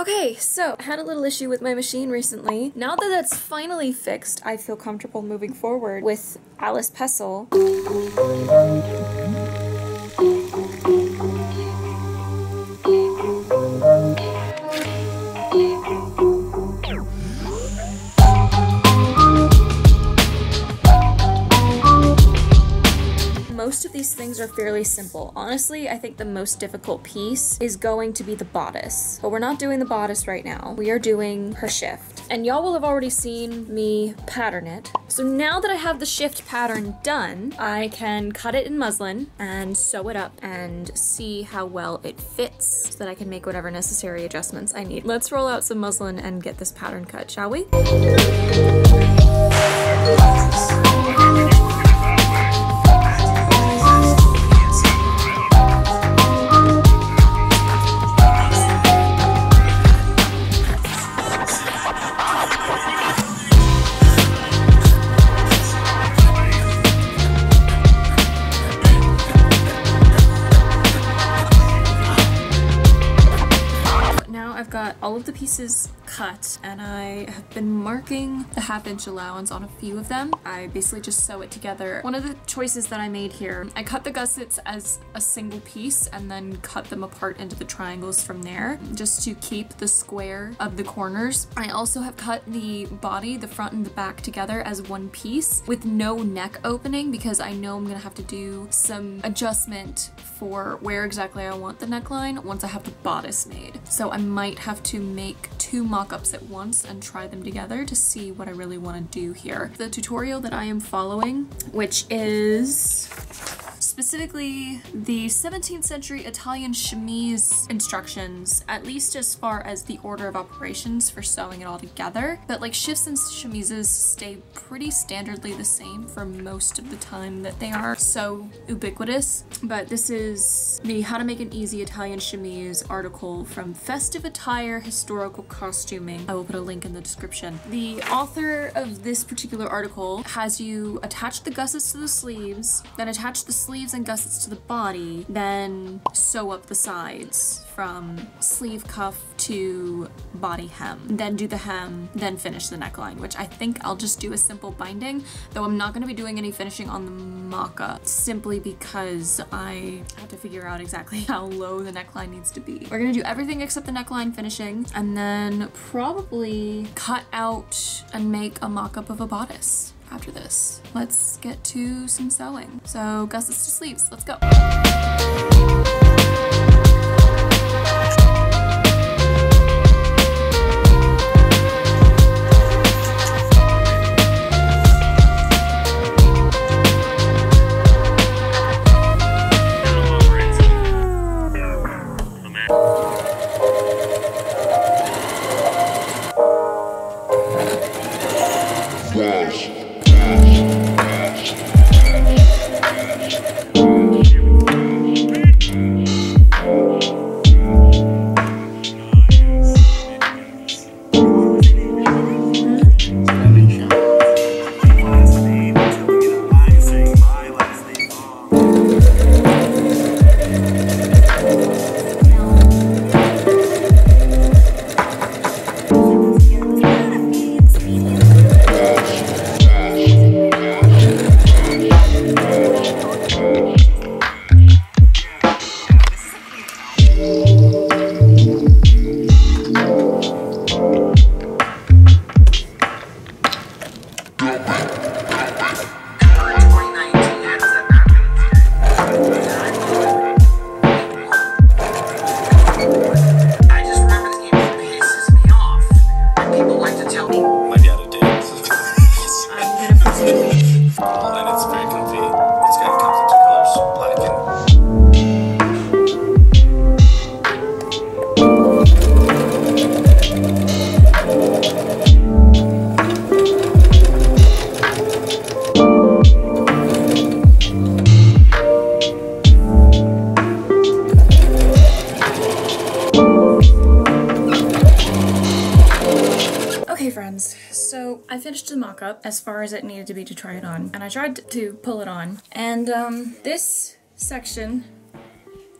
Okay, so I had a little issue with my machine recently. Now that that's finally fixed, I feel comfortable moving forward with Alyce Pestle. Most of these things are fairly simple. Honestly, I think the most difficult piece is going to be the bodice. But we're not doing the bodice right now. We are doing her shift. And y'all will have already seen me pattern it. So now that I have the shift pattern done, I can cut it in muslin and sew it up and see how well it fits so that I can make whatever necessary adjustments I need. Let's roll out some muslin and get this pattern cut, shall we? The half inch allowance on a few of them. I basically just sew it together. One of the choices that I made here, I cut the gussets as a single piece and then cut them apart into the triangles from there just to keep the square of the corners. I also have cut the body, the front and the back together as one piece with no neck opening because I know I'm gonna have to do some adjustment for where exactly I want the neckline once I have the bodice made. So I might have to make two mock-ups at once and try them together to see what I really want to do here. The tutorial that I am following, which is specifically the 17th century Italian chemise instructions, at least as far as the order of operations for sewing it all together. But like shifts and chemises stay pretty standardly the same for most of the time that they are so ubiquitous. But this is the How to Make an Easy Italian Chemise article from Festive Attyre Historical Costuming. I will put a link in the description. The author of this particular article has you attach the gussets to the sleeves, then attach the sleeves sleeves and gussets to the body, then sew up the sides from sleeve cuff to body hem. Then do the hem, then finish the neckline, which I think I'll just do a simple binding, though I'm not going to be doing any finishing on the mock-up simply because I have to figure out exactly how low the neckline needs to be. We're going to do everything except the neckline finishing and then probably cut out and make a mock-up of a bodice after this. Let's get to some sewing. So gussets to sleeves, let's go. Mock-up as far as it needed to be to try it on. And I tried to pull it on. And um, this section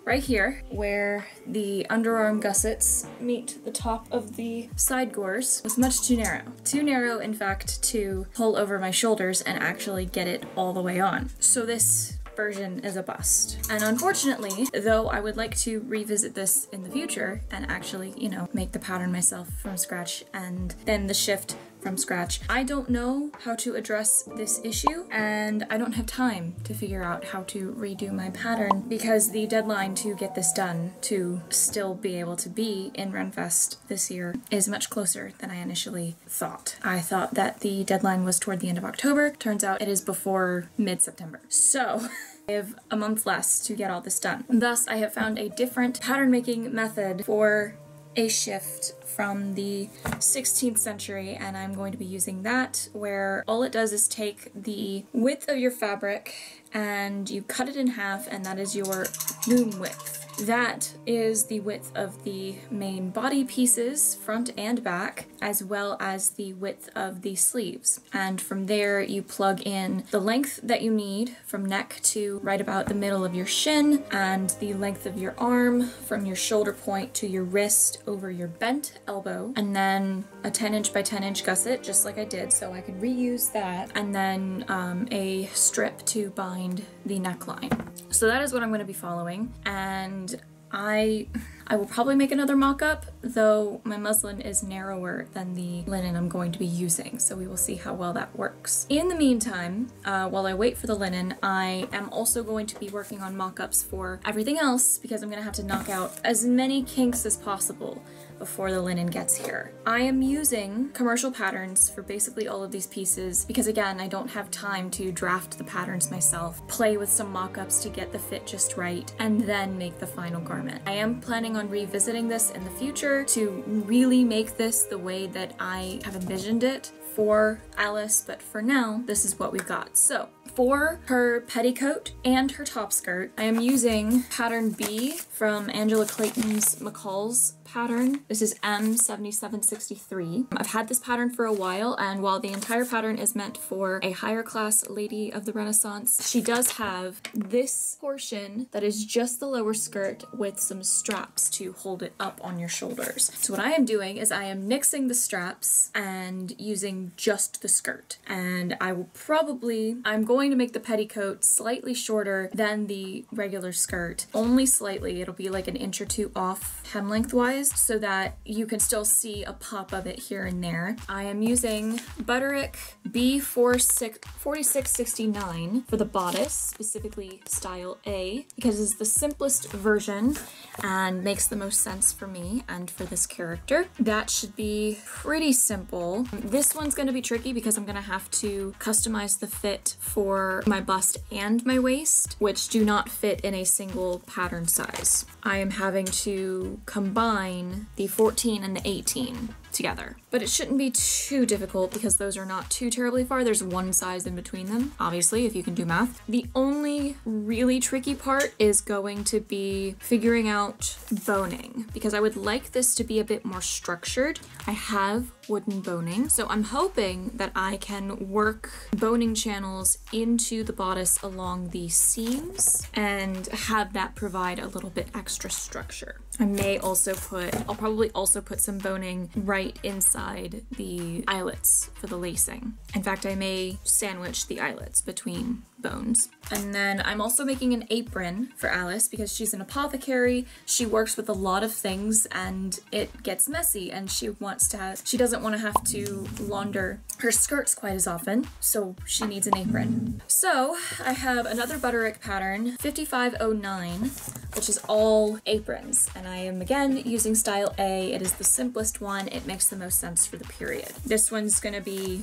right here where the underarm gussets meet the top of the side gores was much too narrow. Too narrow, in fact, to pull over my shoulders and actually get it all the way on. So this version is a bust. And unfortunately, though I would like to revisit this in the future and actually, you know, make the pattern myself from scratch and then the shift from scratch. I don't know how to address this issue and I don't have time to figure out how to redo my pattern because the deadline to get this done to still be able to be in Renfest this year is much closer than I initially thought. I thought that the deadline was toward the end of October. Turns out it is before mid-September. So I have a month less to get all this done. Thus, I have found a different pattern making method for a shift from the 16th century and I'm going to be using that where all it does is take the width of your fabric and you cut it in half and that is your loom width. That is the width of the main body pieces, front and back, as well as the width of the sleeves. And from there you plug in the length that you need from neck to right about the middle of your shin and the length of your arm from your shoulder point to your wrist over your bent elbow and then a 10 inch by 10 inch gusset just like I did so I could reuse that and then um, a strip to bind the neckline. So that is what I'm going to be following and I I will probably make another mock-up, though my muslin is narrower than the linen I'm going to be using, so we will see how well that works. In the meantime, uh, while I wait for the linen, I am also going to be working on mock-ups for everything else because I'm to have to knock out as many kinks as possible before the linen gets here. I am using commercial patterns for basically all of these pieces because again, I don't have time to draft the patterns myself, play with some mock-ups to get the fit just right, and then make the final garment. I am planning on revisiting this in the future to really make this the way that I have envisioned it for Alyce, but for now, this is what we've got. So for her petticoat and her top skirt, I am using pattern B from Angela Clayton's McCall's pattern. This is M7763. I've had this pattern for a while and while the entire pattern is meant for a higher class lady of the Renaissance, she does have this portion that is just the lower skirt with some straps to hold it up on your shoulders. So what I am doing is I am nixing the straps and using just the skirt. And I will probably, I'm going to make the petticoat slightly shorter than the regular skirt, only slightly. It'll be like an inch or two off hem lengthwise so that you can still see a pop of it here and there. I am using Butterick B4669 for the bodice, specifically style A, because it's the simplest version and makes the most sense for me and for this character. That should be pretty simple. This one's going to be tricky because I'm going to have to customize the fit for my bust and my waist, which do not fit in a single pattern size. I am having to combine the 14 and the 18 together. But it shouldn't be too difficult because those are not too terribly far. There's one size in between them, obviously, if you can do math. The only really tricky part is going to be figuring out boning because I would like this to be a bit more structured. I have wooden boning, so I'm hoping that I can work boning channels into the bodice along the seams and have that provide a little bit extra structure. I may also put, I'll probably also put some boning right inside the eyelets for the lacing. In fact, I may sandwich the eyelets between bones. And then I'm also making an apron for Alyce because she's an apothecary. She works with a lot of things and it gets messy and she wants to have, she doesn't want to have to launder her skirts quite as often, so she needs an apron. So I have another Butterick pattern, 5509, which is all aprons. And I am again using style A. It is the simplest one. It makes the most sense for the period. This one's gonna be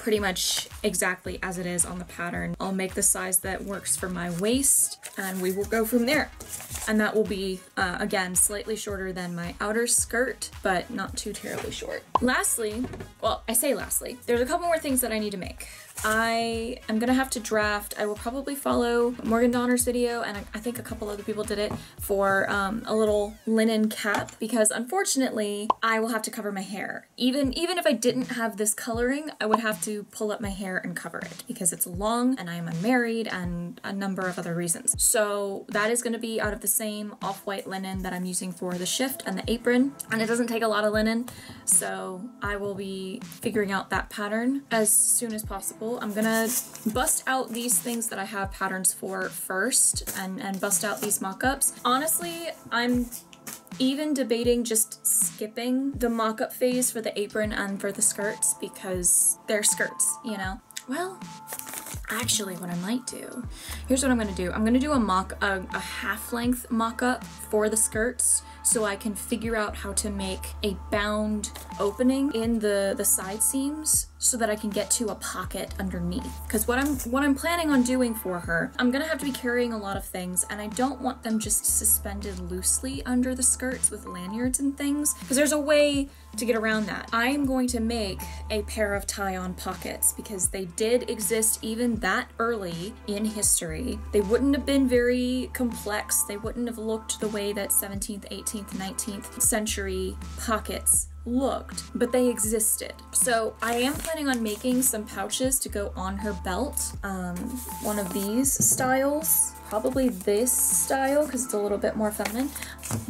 pretty much exactly as it is on the pattern. I'll make the size that works for my waist and we will go from there. And that will be, uh, again, slightly shorter than my outer skirt, but not too terribly short. Lastly, well, I say lastly, there's a couple more things that I need to make. I am gonna have to draft. I will probably follow Morgan Donner's video, and I, I think a couple other people did it for um, a little linen cap because unfortunately I will have to cover my hair. Even even if I didn't have this coloring, I would have to pull up my hair and cover it because it's long and I am unmarried and a number of other reasons. So that is to be out of the same off-white linen that I'm using for the shift and the apron. And it doesn't take a lot of linen, so I will be figuring out that pattern as soon as possible. I'm gonna bust out these things that I have patterns for first and, and bust out these mock-ups. Honestly, I'm even debating just skipping the mock-up phase for the apron and for the skirts because they're skirts, you know? Well, actually what I might do, here's what I'm gonna do. I'm gonna do a mock, a, a half-length mock-up for the skirts so I can figure out how to make a bound opening in the, the side seams so that I can get to a pocket underneath. Because what I'm what I'm planning on doing for her, I'm gonna have to be carrying a lot of things and I don't want them just suspended loosely under the skirts with lanyards and things. Because there's a way to get around that. I am going to make a pair of tie-on pockets because they did exist even that early in history. They wouldn't have been very complex. They wouldn't have looked the way that 17th, 18th, 19th century pockets looked, but they existed. So I am planning on making some pouches to go on her belt. Um, one of these styles, probably this style because it's a little bit more feminine.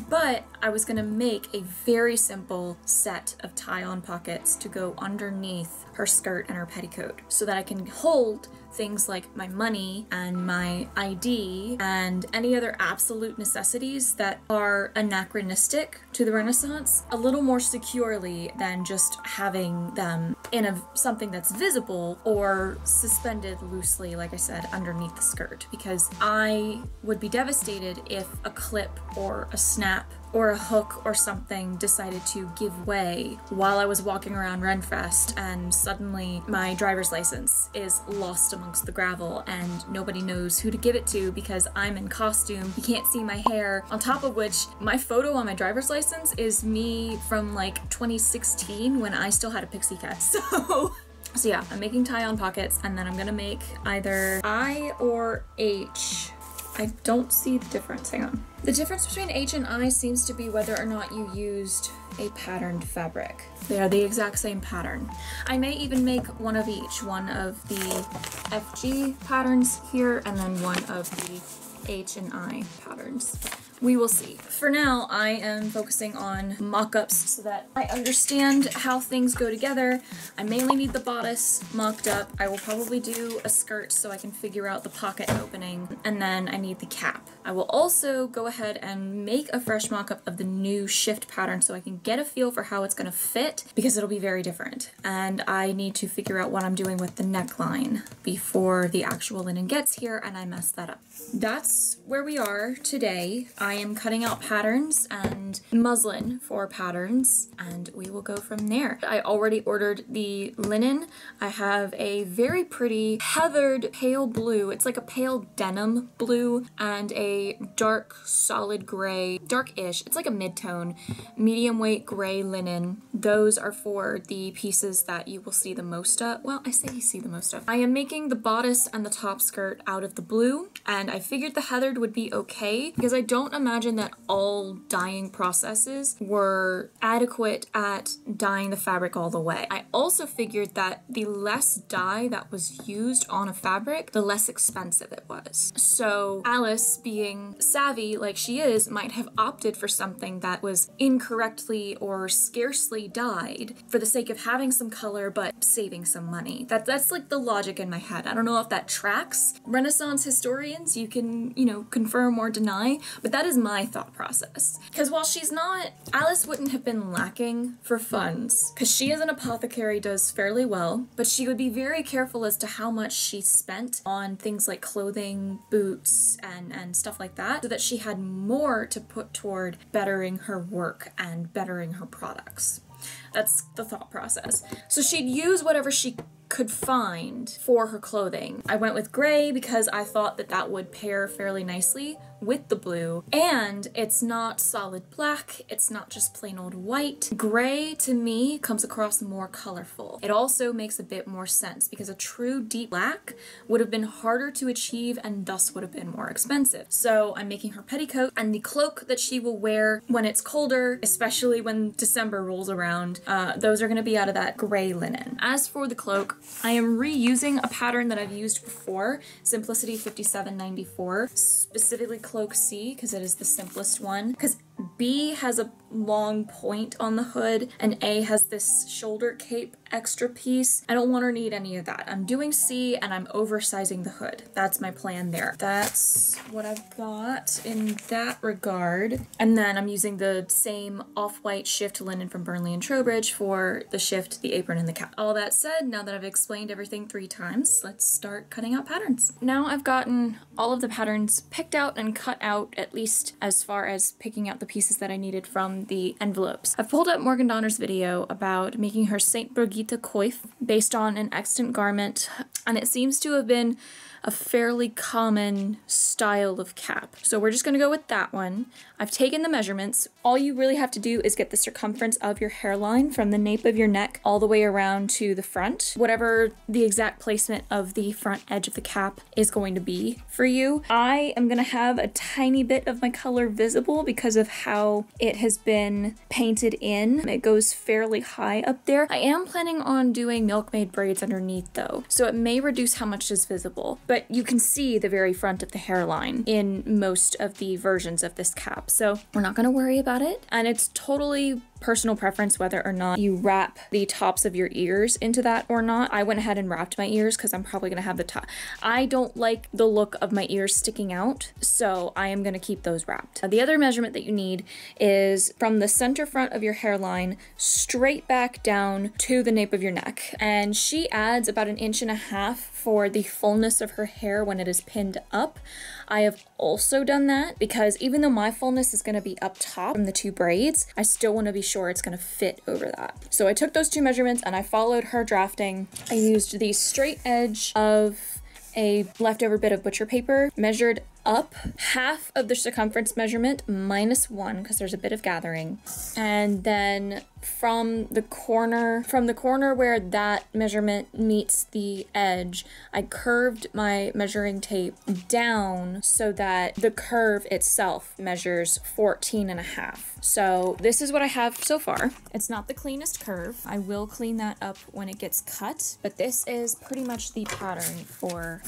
But I was gonna make a very simple set of tie-on pockets to go underneath her skirt and her petticoat so that I can hold things like my money and my ID and any other absolute necessities that are anachronistic to the Renaissance a little more securely than just having them in a something that's visible or suspended loosely, like I said, underneath the skirt. Because I would be devastated if a clip or a snap or a hook or something decided to give way while I was walking around Renfest and suddenly my driver's license is lost amongst the gravel and nobody knows who to give it to because I'm in costume. You can't see my hair. On top of which, my photo on my driver's license is me from like 2016 when I still had a pixie cut. So so yeah, I'm making tie-on pockets and then I'm gonna make either I or H I don't see the difference. Hang on. The difference between H and I seems to be whether or not you used a patterned fabric. They are the exact same pattern. I may even make one of each, one of the FG patterns here and then one of the H and I patterns we will see. For now, I am focusing on mock-ups so that I understand how things go together. I mainly need the bodice mocked up. I will probably do a skirt so I can figure out the pocket opening, and then I need the cap. I will also go ahead and make a fresh mock-up of the new shift pattern so I can get a feel for how it's gonna fit because it'll be very different. And I need to figure out what I'm doing with the neckline before the actual linen gets here and I mess that up. That's where we are today. Am cutting out patterns and muslin for patterns and we will go from there. I already ordered the linen. I have a very pretty heathered pale blue. It's like a pale denim blue and a dark solid gray, dark-ish. It's like a mid-tone, medium weight gray linen. Those are for the pieces that you will see the most of. Well, I say you see the most of. I am making the bodice and the top skirt out of the blue and I figured the heathered would be okay because I don't imagine that all dyeing processes were adequate at dyeing the fabric all the way. I also figured that the less dye that was used on a fabric, the less expensive it was. So Alyce, being savvy like she is, might have opted for something that was incorrectly or scarcely dyed for the sake of having some color but saving some money. That, that's like the logic in my head. I don't know if that tracks. Renaissance historians, you can, you know, confirm or deny, but that is my thought process. Because while she's not, Alyce wouldn't have been lacking for funds, because she as an apothecary does fairly well, but she would be very careful as to how much she spent on things like clothing, boots, and, and stuff like that, so that she had more to put toward bettering her work and bettering her products. That's the thought process. So she'd use whatever she could find for her clothing. I went with gray because I thought that that would pair fairly nicely with the blue. And it's not solid black, it's not just plain old white. Gray to me comes across more colorful. It also makes a bit more sense because a true deep black would have been harder to achieve and thus would have been more expensive. So I'm making her petticoat and the cloak that she will wear when it's colder, especially when December rolls around, uh, those are going to be out of that gray linen. As for the cloak, I am reusing a pattern that I've used before, Simplicity 5794, specifically Cloak C because it is the simplest one. Because B has a long point on the hood and A has this shoulder cape extra piece. I don't want or need any of that. I'm doing C and I'm oversizing the hood. That's my plan there. That's what I've got in that regard. And then I'm using the same off-white shift linen from Burnley and Trowbridge for the shift, the apron, and the cap. All that said, now that I've explained everything three times, let's start cutting out patterns. Now I've gotten all of the patterns picked out and cut out, at least as far as picking out the pieces that I needed from the envelopes. I've pulled up Morgan Donner's video about making her St. Brigitte coif based on an extant garment, and it seems to have been a fairly common style of cap. So we're just gonna go with that one. I've taken the measurements. All you really have to do is get the circumference of your hairline from the nape of your neck all the way around to the front, whatever the exact placement of the front edge of the cap is going to be for you. I am gonna have a tiny bit of my color visible because of how it has been painted in. It goes fairly high up there. I am planning on doing milkmaid braids underneath though, so it may reduce how much is visible but you can see the very front of the hairline in most of the versions of this cap. So we're not gonna worry about it. And it's totally personal preference whether or not you wrap the tops of your ears into that or not. I went ahead and wrapped my ears because I'm probably gonna have the top. I don't like the look of my ears sticking out, so I am gonna keep those wrapped. The other measurement that you need is from the center front of your hairline straight back down to the nape of your neck. And she adds about an inch and a half for the fullness of her hair when it is pinned up. I have also done that because even though my fullness is going to be up top from the two braids, I still want to be sure it's going to fit over that. So I took those two measurements and I followed her drafting. I used the straight edge of a leftover bit of butcher paper, measured up half of the circumference measurement minus one because there's a bit of gathering. And then from the corner from the corner where that measurement meets the edge I curved my measuring tape down so that the curve itself measures 14 and a half. So this is what I have so far. It's not the cleanest curve. I will clean that up when it gets cut but this is pretty much the pattern for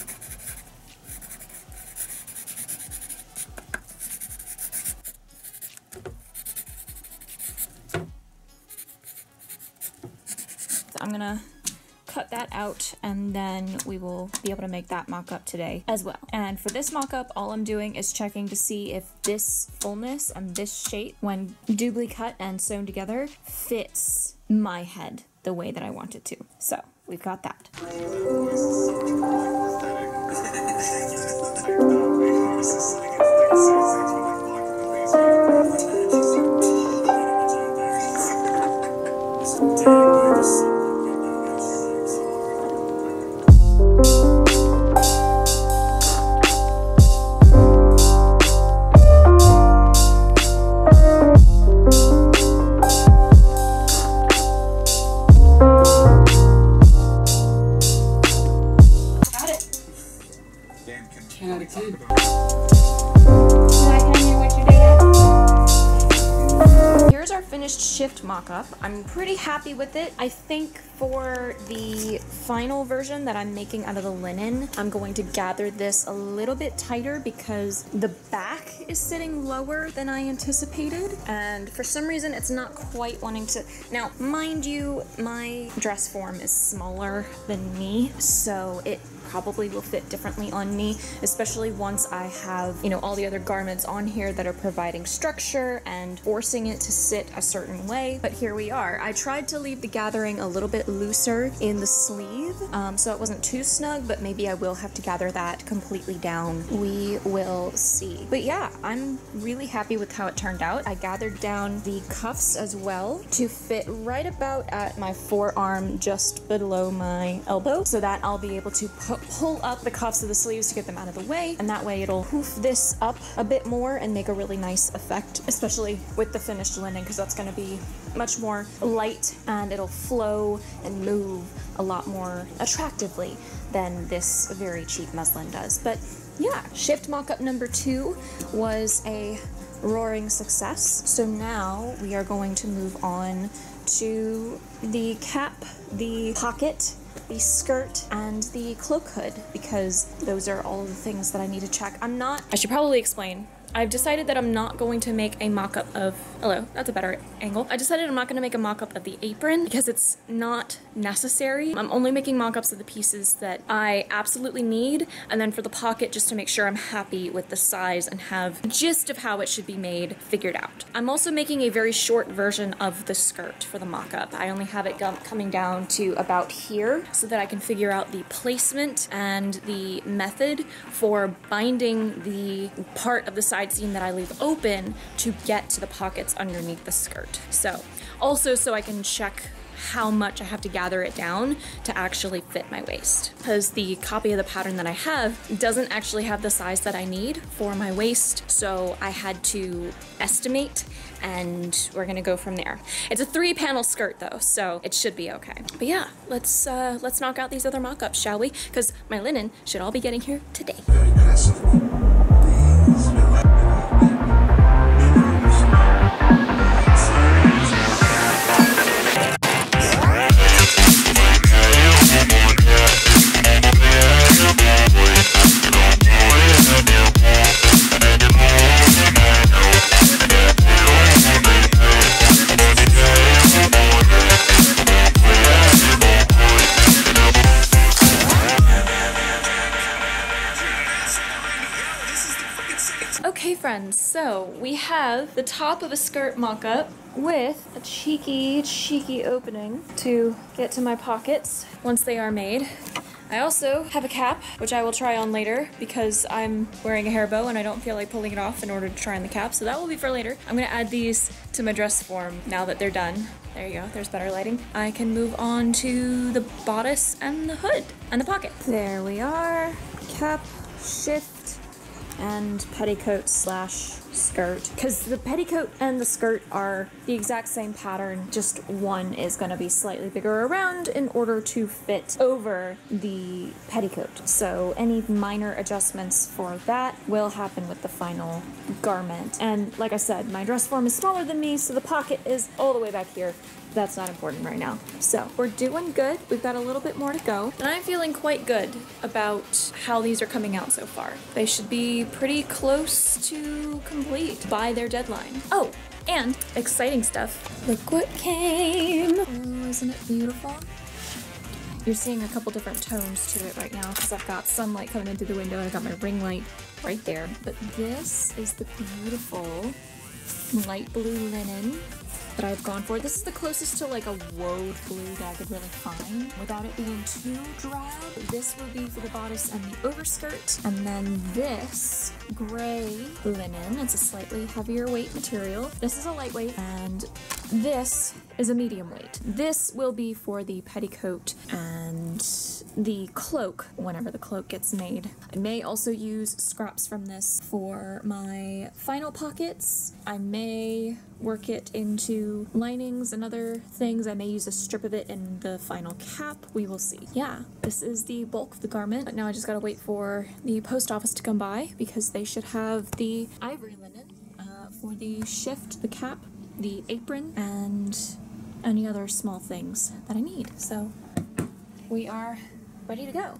I'm gonna cut that out and then we will be able to make that mock-up today as well. And for this mock-up, all I'm doing is checking to see if this fullness and this shape, when doubly cut and sewn together, fits my head the way that I want it to. So we've got that. Final version that I'm making out of the linen, I'm going to gather this a little bit tighter because the back is sitting lower than I anticipated. And for some reason, it's not quite wanting to. Now, mind you, my dress form is smaller than me, so it probably will fit differently on me, especially once I have, you know, all the other garments on here that are providing structure and forcing it to sit a certain way. But here we are. I tried to leave the gathering a little bit looser in the sleeve, um, so it wasn't too snug, but maybe I will have to gather that completely down. We will see. But yeah, I'm really happy with how it turned out. I gathered down the cuffs as well to fit right about at my forearm just below my elbow so that I'll be able to put pull up the cuffs of the sleeves to get them out of the way, and that way it'll hoof this up a bit more and make a really nice effect, especially with the finished linen, because that's gonna be much more light and it'll flow and move a lot more attractively than this very cheap muslin does. But yeah, shift mock-up number two was a roaring success. So now we are going to move on to the cap, the pocket, the skirt, and the cloak hood because those are all the things that I need to check. I'm not. I should probably explain. I've decided that I'm not going to make a mock-up of, hello, that's a better angle. I decided I'm not going to make a mock-up of the apron because it's not necessary. I'm only making mock-ups of the pieces that I absolutely need and then for the pocket just to make sure I'm happy with the size and have the gist of how it should be made figured out. I'm also making a very short version of the skirt for the mock-up. I only have it coming down to about here so that I can figure out the placement and the method for binding the part of the side side seam that I leave open to get to the pockets underneath the skirt. So also so I can check how much I have to gather it down to actually fit my waist. Because the copy of the pattern that I have doesn't actually have the size that I need for my waist, so I had to estimate and we're gonna go from there. It's a three panel skirt though, so it should be okay. But yeah, let's uh, let's knock out these other mock-ups, shall we? Because my linen should all be getting here today. Friends, so we have the top of a skirt mock-up with a cheeky, cheeky opening to get to my pockets once they are made. I also have a cap, which I will try on later because I'm wearing a hair bow and I don't feel like pulling it off in order to try on the cap, so that will be for later. I'm gonna add these to my dress form now that they're done. There you go, there's better lighting. I can move on to the bodice and the hood and the pocket. There we are, cap, shift, and petticoat slash skirt. Because the petticoat and the skirt are the exact same pattern just one is going to be slightly bigger around in order to fit over the petticoat. So any minor adjustments for that will happen with the final garment. And like i said my dress form is smaller than me so the pocket is all the way back here that's not important right now. So we're doing good. We've got a little bit more to go. And I'm feeling quite good about how these are coming out so far. They should be pretty close to complete by their deadline. Oh, and exciting stuff. Look what came. Oh, isn't it beautiful? You're seeing a couple different tones to it right now because I've got sunlight coming into the window and I've got my ring light right there. But this is the beautiful light blue linen that I've gone for. This is the closest to like a woad blue that I could really find without it being too drab. This will be for the bodice and the overskirt. And then this gray linen, it's a slightly heavier weight material. This is a lightweight and this is a medium weight. This will be for the petticoat and the cloak whenever the cloak gets made. I may also use scraps from this for my final pockets. I may work it into linings and other things. I may use a strip of it in the final cap. We will see. Yeah, this is the bulk of the garment. But now I just gotta wait for the post office to come by because they should have the ivory linen uh, for the shift, the cap, the apron, and any other small things that I need. So we are ready to go.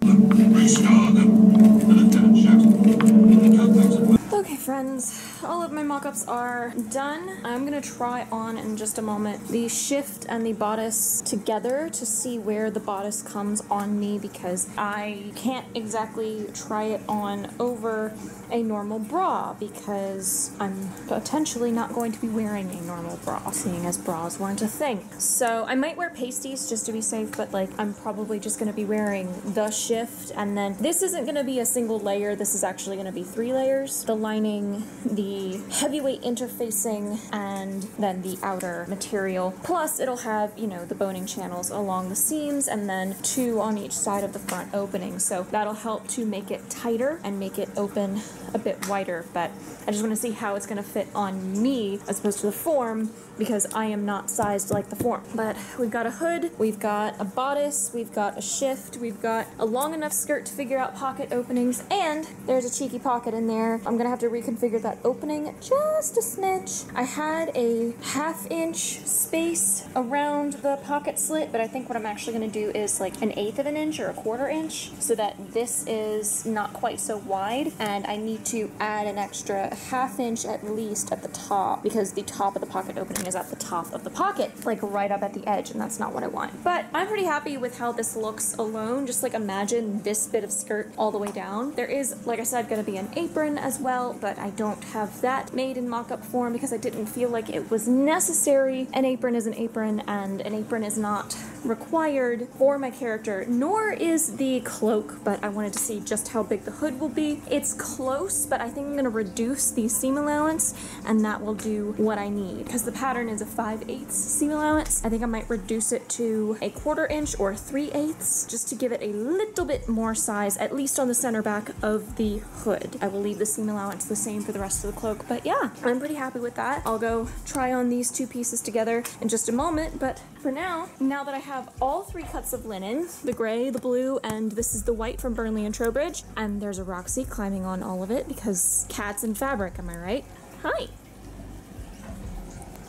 Okay friends, all of my mock-ups are done. I'm gonna try on in just a moment the shift and the bodice together to see where the bodice comes on me because I can't exactly try it on over a normal bra because I'm potentially not going to be wearing a normal bra, seeing as bras weren't a thing. So I might wear pasties just to be safe, but like I'm probably just gonna be wearing the shift and then this isn't gonna be a single layer, this is actually gonna be three layers. The the heavyweight interfacing and then the outer material. Plus, it'll have, you know, the boning channels along the seams and then two on each side of the front opening. So that'll help to make it tighter and make it open a bit wider. But I just want to see how it's going to fit on me as opposed to the form because I am not sized like the form. But we've got a hood, we've got a bodice, we've got a shift, we've got a long enough skirt to figure out pocket openings, and there's a cheeky pocket in there. I'm gonna have to reconfigure that opening just a smidge. I had a half inch space around the pocket slit, but I think what I'm actually gonna do is like an eighth of an inch or a quarter inch so that this is not quite so wide, and I need to add an extra half inch at least at the top because the top of the pocket opening is at the top of the pocket, like right up at the edge, and that's not what I want. But I'm pretty happy with how this looks alone. Just like imagine this bit of skirt all the way down. There is, like I said, gonna be an apron as well, but I don't have that made in mock-up form because I didn't feel like it was necessary. An apron is an apron, and an apron is not required for my character, nor is the cloak, but I wanted to see just how big the hood will be. It's close, but I think I'm gonna reduce the seam allowance, and that will do what I need. Because the pattern is a 5 eighths seam allowance, I think I might reduce it to a quarter inch or 3 eighths, just to give it a little bit more size, at least on the center back of the hood. I will leave the seam allowance the same for the rest of the cloak, but yeah, I'm pretty happy with that. I'll go try on these two pieces together in just a moment, but for now, now that I have all three cuts of linen, the gray, the blue, and this is the white from Burnley and Trowbridge, and there's a Roxy climbing on all of it because cats and fabric, am I right? Hi.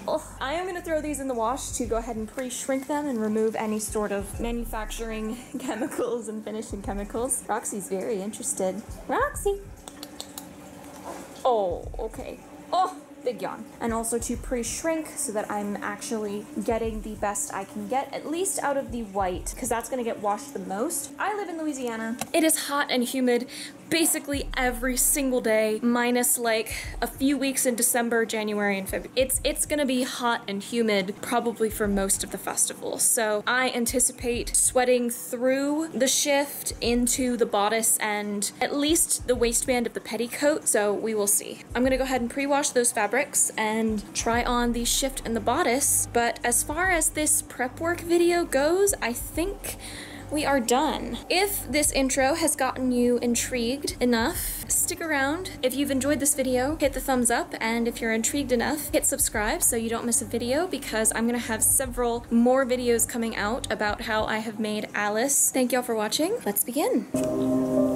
Oh, I am going to throw these in the wash to go ahead and pre-shrink them and remove any sort of manufacturing chemicals and finishing chemicals. Roxy's very interested. Roxy! Oh, okay. Oh, big yawn. And also to pre-shrink so that I'm actually getting the best I can get, at least out of the white, because that's gonna get washed the most. I live in Louisiana. It is hot and humid basically every single day, minus like a few weeks in December, January, and February. It's it's gonna be hot and humid probably for most of the festival. So I anticipate sweating through the shift into the bodice and at least the waistband of the petticoat. So we will see. I'm gonna go ahead and pre-wash those fabrics and try on the shift and the bodice. But as far as this prep work video goes, I think we are done. If this intro has gotten you intrigued enough, stick around. If you've enjoyed this video, hit the thumbs up, and if you're intrigued enough, hit subscribe so you don't miss a video because I'm gonna have several more videos coming out about how I have made Alyce. Thank y'all for watching. Let's begin.